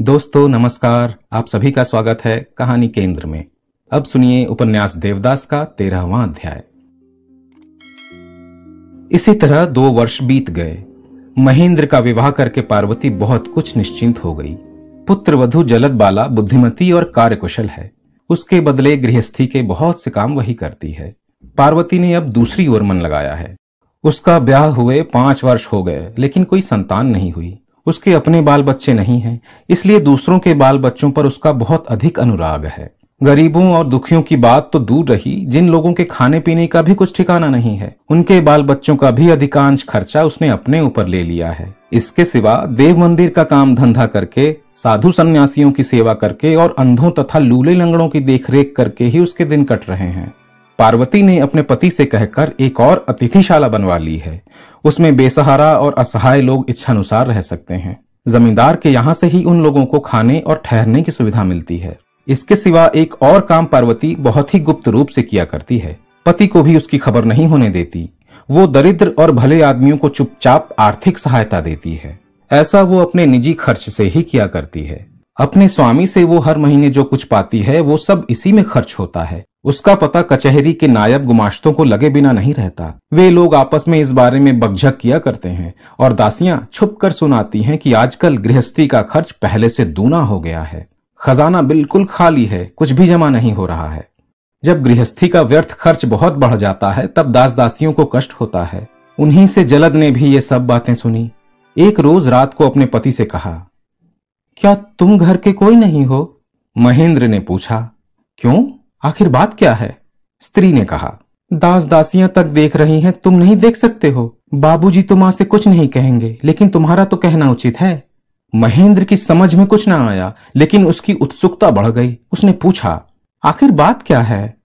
दोस्तों, नमस्कार। आप सभी का स्वागत है कहानी केंद्र में। अब सुनिए उपन्यास देवदास का तेरहवा अध्याय। इसी तरह दो वर्ष बीत गए। महेंद्र का विवाह करके पार्वती बहुत कुछ निश्चिंत हो गई। पुत्र वधु जलद बाला बुद्धिमती और कार्यकुशल है। उसके बदले गृहस्थी के बहुत से काम वही करती है। पार्वती ने अब दूसरी ओर मन लगाया है। उसका ब्याह हुए पाँच वर्ष हो गए, लेकिन कोई संतान नहीं हुई। उसके अपने बाल बच्चे नहीं हैं, इसलिए दूसरों के बाल बच्चों पर उसका बहुत अधिक अनुराग है। गरीबों और दुखियों की बात तो दूर रही, जिन लोगों के खाने पीने का भी कुछ ठिकाना नहीं है, उनके बाल बच्चों का भी अधिकांश खर्चा उसने अपने ऊपर ले लिया है। इसके सिवा देव मंदिर का काम धंधा करके, साधु सन्यासियों की सेवा करके और अंधों तथा लूले लंगड़ों की देखरेख करके ही उसके दिन कट रहे हैं। पार्वती ने अपने पति से कहकर एक और अतिथिशाला बनवा ली है। उसमें बेसहारा और असहाय लोग इच्छानुसार रह सकते हैं। जमींदार के यहाँ से ही उन लोगों को खाने और ठहरने की सुविधा मिलती है। इसके सिवा एक और काम पार्वती बहुत ही गुप्त रूप से किया करती है। पति को भी उसकी खबर नहीं होने देती। वो दरिद्र और भले आदमियों को चुपचाप आर्थिक सहायता देती है। ऐसा वो अपने निजी खर्च से ही किया करती है। अपने स्वामी से वो हर महीने जो कुछ पाती है, वो सब इसी में खर्च होता है। उसका पता कचहरी के नायब गुमाश्तों को लगे बिना नहीं रहता। वे लोग आपस में इस बारे में बगझक किया करते हैं और दासियाँ छुप कर सुनाती हैं कि आजकल गृहस्थी का खर्च पहले से दूना हो गया है। खजाना बिल्कुल खाली है, कुछ भी जमा नहीं हो रहा है। जब गृहस्थी का व्यर्थ खर्च बहुत बढ़ जाता है, तब दास दासियों को कष्ट होता है। उन्हीं से जलद ने भी ये सब बातें सुनी। एक रोज रात को अपने पति से कहा, क्या तुम घर के कोई नहीं हो? महेंद्र ने पूछा, क्यों? आखिर बात क्या है? स्त्री ने कहा दास दासियाँ तक देख रही हैं, तुम नहीं देख सकते हो। बाबूजी तो माँ से कुछ नहीं कहेंगे, लेकिन तुम्हारा तो कहना उचित है। महेंद्र की समझ में कुछ ना आया, लेकिन उसकी उत्सुकता बढ़ गई। उसने पूछा, आखिर बात क्या है?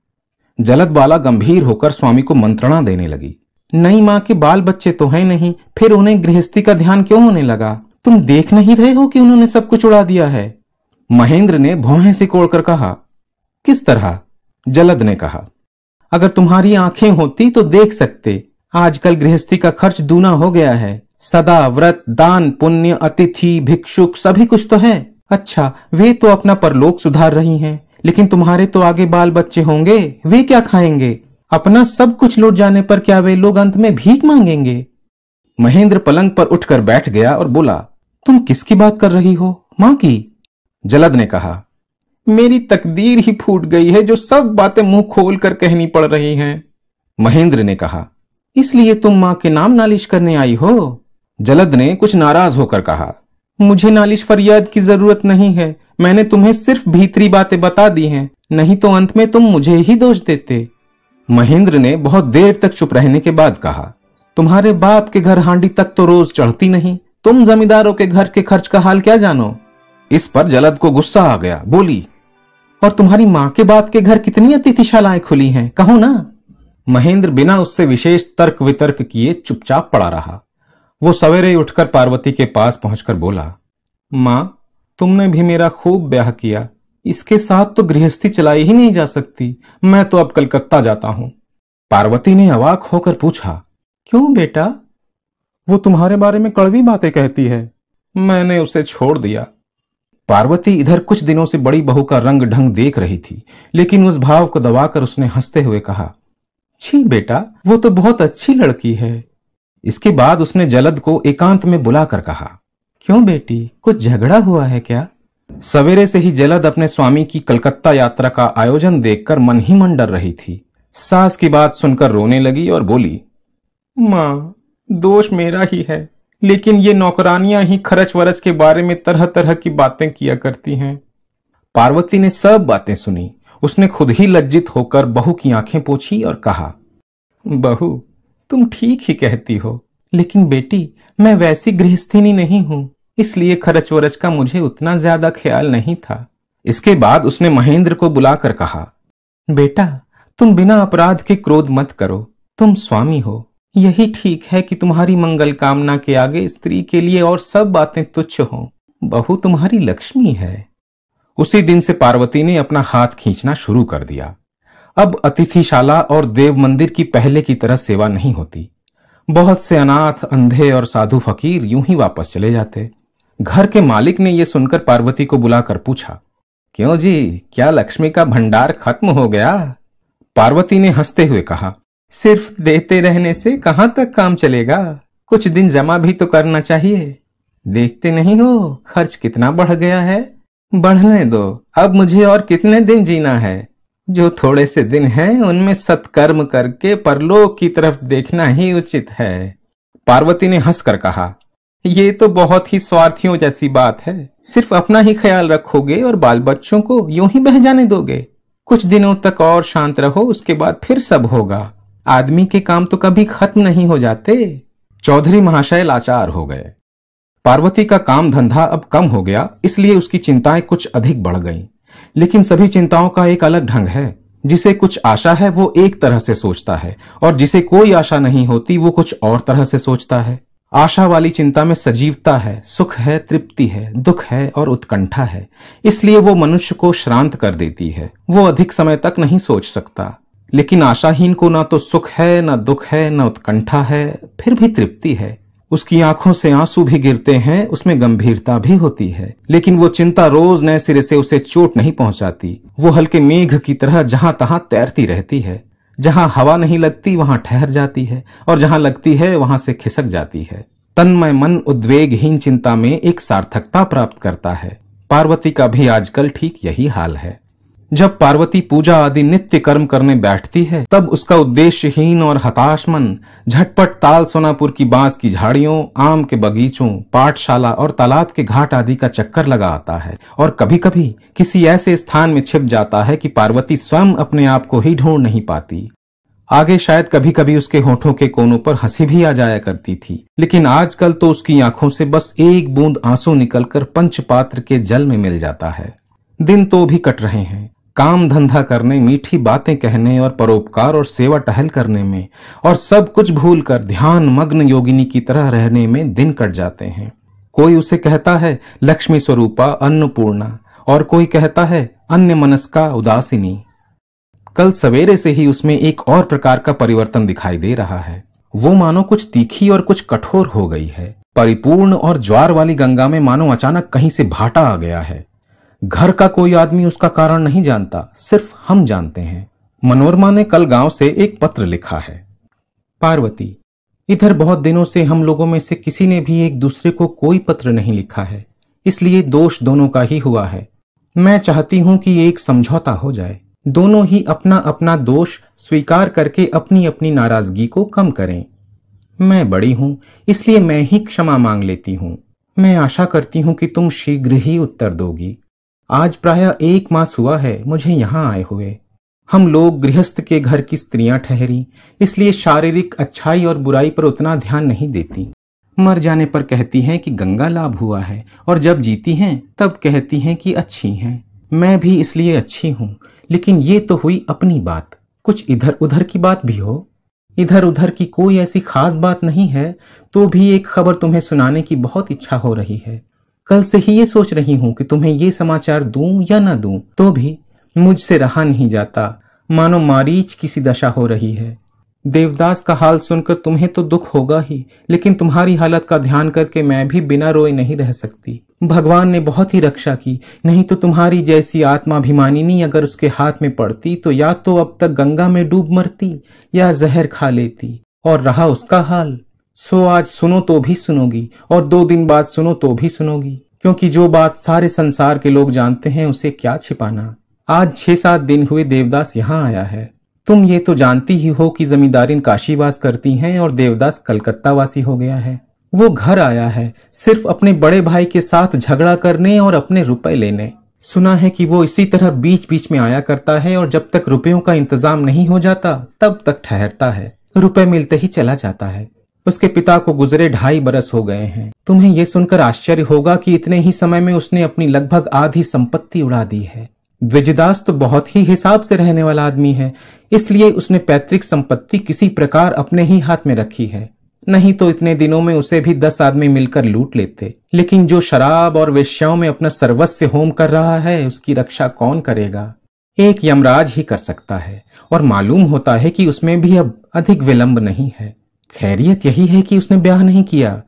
जलद बाला गंभीर होकर स्वामी को मंत्रणा देने लगी। नई माँ के बाल बच्चे तो हैं नहीं, फिर उन्हें गृहस्थी का ध्यान क्यों होने लगा? तुम देख नहीं रहे हो कि उन्होंने सब कुछ उड़ा दिया है? महेंद्र ने भौहें सिकोड़कर कहा, किस तरह? जलद ने कहा, अगर तुम्हारी आँखें होती तो देख सकते। आजकल गृहस्थी का खर्च दूना हो गया है। सदा व्रत, दान, पुण्य, अतिथि, भिक्षुक सभी कुछ तो है। अच्छा वे तो अपना परलोक सुधार रही हैं। लेकिन तुम्हारे तो आगे बाल बच्चे होंगे। वे क्या खाएँगे? अपना सब कुछ लौट जाने पर क्या वे लोग अंत में भीख मांगेंगे? महेंद्र पलंग पर उठकर बैठ गया और बोला, तुम किसकी बात कर रही हो? माँ की? जलद ने कहा मेरी तकदीर ही फूट गई है जो सब बातें मुँह खोल कर कहनी पड़ रही हैं। महेंद्र ने कहा इसलिए तुम माँ के नाम नालिश करने आई हो? जलद ने कुछ नाराज़ होकर कहा मुझे नालिश फरियाद की ज़रूरत नहीं है। मैंने तुम्हें सिर्फ़ भीतरी बातें बता दी हैं नहीं तो अंत में तुम मुझे ही दोष देते। महेंद्र ने बहुत देर तक चुप रहने के बाद कहा तुम्हारे बाप के घर हांडी तक तो रोज चढ़ती नहीं। तुम जमींदारों के घर के खर्च का हाल क्या जानो? इस पर जलद को गुस्सा आ गया बोली और तुम्हारी माँ के बाप के घर कितनी अतिथिशालाएँ खुली हैं, कहो ना। महेंद्र बिना उससे विशेष तर्क वितर्क किए चुपचाप पड़ा रहा। वो सवेरे उठकर पार्वती के पास पहुंचकर बोला, माँ, तुमने भी मेरा खूब ब्याह किया। इसके साथ तो गृहस्थी चलाई ही नहीं जा सकती। मैं तो अब कलकत्ता जाता हूँ। पार्वती ने अवाक होकर पूछा, क्यों बेटा? वो तुम्हारे बारे में कड़वी बातें कहती है। मैंने उसे छोड़ दिया। पार्वती इधर कुछ दिनों से बड़ी बहू का रंग ढंग देख रही थी, लेकिन उस भाव को दबाकर उसने हँसते हुए कहा, छी बेटा, वो तो बहुत अच्छी लड़की है। इसके बाद उसने जलद को एकांत में बुलाकर कहा, क्यों बेटी, कुछ झगड़ा हुआ है क्या? सवेरे से ही जलद अपने स्वामी की कलकत्ता यात्रा का आयोजन देखकर मन ही मन डर रही थी। सास की बात सुनकर रोने लगी और बोली, माँ, दोष मेरा ही है। लेकिन ये नौकरानियाँ ही खरच वरच के बारे में तरह तरह की बातें किया करती हैं। पार्वती ने सब बातें सुनी। उसने खुद ही लज्जित होकर बहू की आँखें पोछी और कहा, बहू, तुम ठीक ही कहती हो, लेकिन बेटी, मैं वैसी गृहस्थिनी नहीं हूँ, इसलिए खरच वरच का मुझे उतना ज़्यादा ख्याल नहीं था। इसके बाद उसने महेंद्र को बुलाकर कहा, बेटा, तुम बिना अपराध के क्रोध मत करो, तुम स्वामी हो यही ठीक है कि तुम्हारी मंगल कामना के आगे स्त्री के लिए और सब बातें तुच्छ हों। बहू तुम्हारी लक्ष्मी है। उसी दिन से पार्वती ने अपना हाथ खींचना शुरू कर दिया। अब अतिथिशाला और देव मंदिर की पहले की तरह सेवा नहीं होती। बहुत से अनाथ, अंधे और साधु फकीर यूँ ही वापस चले जाते। घर के मालिक ने यह सुनकर पार्वती को बुलाकर पूछा, क्यों जी, क्या लक्ष्मी का भंडार खत्म हो गया? पार्वती ने हँसते हुए कहा सिर्फ़ देते रहने से कहाँ तक काम चलेगा? कुछ दिन जमा भी तो करना चाहिए। देखते नहीं हो, खर्च कितना बढ़ गया है? बढ़ने दो। अब मुझे और कितने दिन जीना है? जो थोड़े से दिन हैं, उनमें सत्कर्म करके परलोक की तरफ़ देखना ही उचित है। पार्वती ने हंसकर कहा, ये तो बहुत ही स्वार्थियों जैसी बात है। सिर्फ़ अपना ही ख्याल रखोगे और बाल बच्चों को यूँ ही बह जाने दोगे। कुछ दिनों तक और शांत रहो, उसके बाद फिर सब होगा। आदमी के काम तो कभी खत्म नहीं हो जाते। चौधरी महाशय लाचार हो गए। पार्वती का काम धंधा अब कम हो गया, इसलिए उसकी चिंताएँ कुछ अधिक बढ़ गईं। लेकिन सभी चिंताओं का एक अलग ढंग है। जिसे कुछ आशा है, वो एक तरह से सोचता है, और जिसे कोई आशा नहीं होती, वो कुछ और तरह से सोचता है। आशा वाली चिंता में सजीवता है, सुख है, तृप्ति है, दुख है, और उत्कंठा है। इसलिए वो मनुष्य को श्रांत कर देती है। वो अधिक समय तक नहीं सोच सकता। लेकिन आशाहीन को ना तो सुख है, ना दुख है, ना उत्कंठा है, फिर भी तृप्ति है। उसकी आँखों से आँसू भी गिरते हैं, उसमें गंभीरता भी होती है। लेकिन वो चिंता रोज नए सिरे से उसे चोट नहीं पहुंचाती। वो हल्के मेघ की तरह जहाँ तहां तैरती रहती है। जहाँ हवा नहीं लगती, वहाँ ठहर जाती है। और जहाँ लगती है, वहाँ से खिसक जाती है। तन्मय मन उद्वेगहीन चिंता में एक सार्थकता प्राप्त करता है। पार्वती का भी आजकल ठीक यही हाल है। जब पार्वती पूजा आदि नित्य कर्म करने बैठती है, तब उसका उद्देश्यहीन और हताश मन झटपट ताल सोनापुर की बाँस की झाड़ियों, आम के बगीचों, पाठशाला और तालाब के घाट आदि का चक्कर लगा आता है और कभी कभी किसी ऐसे स्थान में छिप जाता है कि पार्वती स्वयं अपने आप को ही ढूंढ नहीं पाती। आगे शायद कभी कभी उसके होठों के कोनों पर हँसी भी आ जाया करती थी, लेकिन आजकल तो उसकी आँखों से बस एक बूंद आँसू निकलकर पंचपात्र के जल में मिल जाता है। दिन तो भी कट रहे हैं। काम धंधा करने, मीठी बातें कहने और परोपकार और सेवा टहल करने में और सब कुछ भूलकर ध्यान मग्न योगिनी की तरह रहने में दिन कट जाते हैं। कोई उसे कहता है, लक्ष्मी स्वरूपा, अन्नपूर्णा, और कोई कहता है, अन्य मनस्का उदासिनी। कल सवेरे से ही उसमें एक और प्रकार का परिवर्तन दिखाई दे रहा है। वो मानो कुछ तीखी और कुछ कठोर हो गई है। परिपूर्ण और ज्वार वाली गंगा में मानो अचानक कहीं से भाटा आ गया है। घर का कोई आदमी उसका कारण नहीं जानता, सिर्फ़ हम जानते हैं। मनोरमा ने कल गाँव से एक पत्र लिखा है। पार्वती, इधर बहुत दिनों से हम लोगों में से किसी ने भी एक दूसरे को कोई पत्र नहीं लिखा है, इसलिए दोष दोनों का ही हुआ है। मैं चाहती हूँ कि एक समझौता हो जाए। दोनों ही अपना अपना दोष स्वीकार करके अपनी अपनी नाराज़गी को कम करें। मैं बड़ी हूँ, इसलिए मैं ही क्षमा मांग लेती हूँ। मैं आशा करती हूँ कि तुम शीघ्र ही उत्तर दोगी। आज प्राय एक मास हुआ है, मुझे यहाँ आए हुए। हम लोग गृहस्थ के घर की स्त्रियाँ ठहरी, इसलिए शारीरिक अच्छाई और बुराई पर उतना ध्यान नहीं देती। मर जाने पर कहती हैं कि गंगा लाभ हुआ है, और जब जीती हैं, तब कहती हैं कि अच्छी हैं। मैं भी इसलिए अच्छी हूँ, लेकिन ये तो हुई अपनी बात। कुछ इधर उधर की बात भी हो। इधर उधर की कोई ऐसी खास बात नहीं है तो भी एक खबर तुम्हें सुनाने की बहुत इच्छा हो रही है। कल से ही ये सोच रही हूँ कि तुम्हें ये समाचार दूँ या ना दूँ तो भी मुझसे रहा नहीं जाता। मानो मारीच की दशा हो रही है। देवदास का हाल सुनकर तुम्हें तो दुख होगा ही, लेकिन तुम्हारी हालत का ध्यान करके मैं भी बिना रोए नहीं रह सकती। भगवान ने बहुत ही रक्षा की, नहीं तो तुम्हारी जैसी आत्माभिमानिनी अगर उसके हाथ में पड़ती तो या तो अब तक गंगा में डूब मरती या जहर खा लेती, और रहा उसका हाल। सो आज सुनो तो भी सुनोगी, और दो दिन बाद सुनो तो भी सुनोगी, क्योंकि जो बात सारे संसार के लोग जानते हैं, उसे क्या छिपाना। आज छह सात दिन हुए देवदास यहाँ आया है। तुम ये तो जानती ही हो कि जमींदारिन काशीवास करती हैं, और देवदास कलकत्ता वासी हो गया है। वो घर आया है, सिर्फ़ अपने बड़े भाई के साथ झगड़ा करने और अपने रुपए लेने। सुना है कि वो इसी तरह बीच बीच में आया करता है, और जब तक रुपयों का इंतज़ाम नहीं हो जाता, तब तक ठहरता है। रुपए मिलते ही चला जाता है। उसके पिता को गुजरे ढाई बरस हो गए हैं। तुम्हें यह सुनकर आश्चर्य होगा कि इतने ही समय में उसने अपनी लगभग आधी संपत्ति उड़ा दी है। द्विजदास तो बहुत ही हिसाब से रहने वाला आदमी है, इसलिए उसने पैतृक संपत्ति किसी प्रकार अपने ही हाथ में रखी है। नहीं तो इतने दिनों में उसे भी दस आदमी मिलकर लूट लेते। लेकिन जो शराब और वेश्याओं में अपना सर्वस्व होम कर रहा है, उसकी रक्षा कौन करेगा? एक यमराज ही कर सकता है, और मालूम होता है कि उसमें भी अब अधिक विलंब नहीं है। खैरियत यही है कि उसने ब्याह नहीं किया।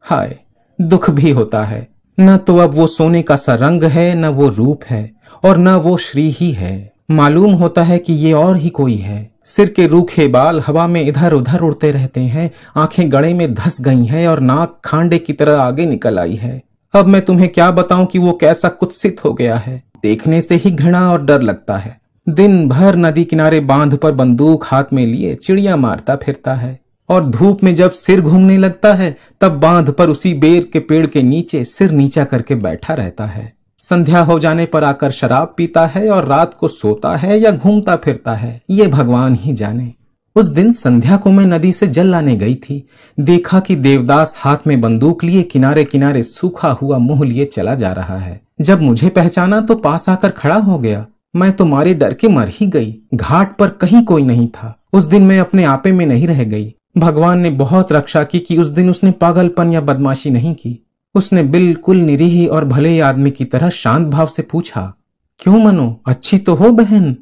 हाय, दुख भी होता है। न तो अब वो सोने का सा रंग है, न वो रूप है, और न वो श्री ही है। मालूम होता है कि ये और ही कोई है। सिर के रूखे बाल हवा में इधर उधर उड़ते रहते हैं, आँखें गड़े में धस गई हैं, और नाक खांडे की तरह आगे निकल आई है। अब मैं तुम्हें क्या बताऊँ कि वो कैसा कुत्सित हो गया है? देखने से ही घृणा और डर लगता है। दिन भर नदी किनारे बाँध पर बंदूक हाथ में लिए चिड़िया मारता फिरता है। और धूप में जब सिर घूमने लगता है, तब बाँध पर उसी बेर के पेड़ के नीचे सिर नीचा करके बैठा रहता है। संध्या हो जाने पर आकर शराब पीता है और रात को सोता है या घूमता फिरता है, ये भगवान ही जाने। उस दिन संध्या को मैं नदी से जल लाने गई थी। देखा कि देवदास हाथ में बंदूक लिए किनारे किनारे सूखा हुआ मुँह लिए चला जा रहा है। जब मुझे पहचाना तो पास आकर खड़ा हो गया। मैं तो मारे डर के मर ही गई। घाट पर कहीं कोई नहीं था। उस दिन मैं अपने आपे में नहीं रह गई। भगवान ने बहुत रक्षा की कि उस दिन उसने पागलपन या बदमाशी नहीं की। उसने बिल्कुल निरीह और भले आदमी की तरह शांत भाव से पूछा, क्यों मनो? अच्छी तो हो बहन।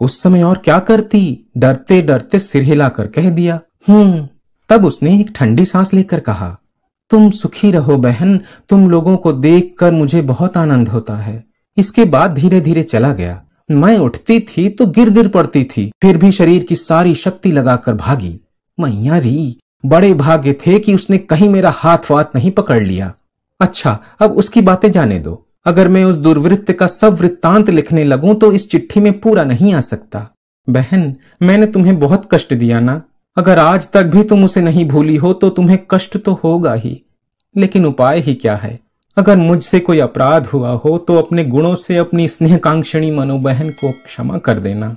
उस समय और क्या करती? डरते डरते सिर हिलाकर कह दिया हम्म। तब उसने एक ठंडी सांस लेकर कहा, तुम सुखी रहो बहन। तुम लोगों को देखकर मुझे बहुत आनंद होता है। इसके बाद धीरे धीरे चला गया। मैं उठती थी तो गिर गिर पड़ती थी। फिर भी शरीर की सारी शक्ति लगाकर भागी। मैया री, बड़े भाग्य थे कि उसने कहीं मेरा हाथ वात नहीं पकड़ लिया। अच्छा अब उसकी बातें जाने दो। अगर मैं उस दुर्वृत्त का सब वृत्तांत लिखने लगूं तो इस चिट्ठी में पूरा नहीं आ सकता। बहन, मैंने तुम्हें बहुत कष्ट दिया ना। अगर आज तक भी तुम उसे नहीं भूली हो तो तुम्हें कष्ट तो होगा ही। लेकिन उपाय ही क्या है? अगर मुझसे कोई अपराध हुआ हो तो अपने गुणों से अपनी स्नेहकांक्षणी मनोबहन को क्षमा कर देना।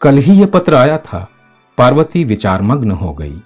कल ही यह पत्र आया था। पार्वती विचारमग्न हो गई।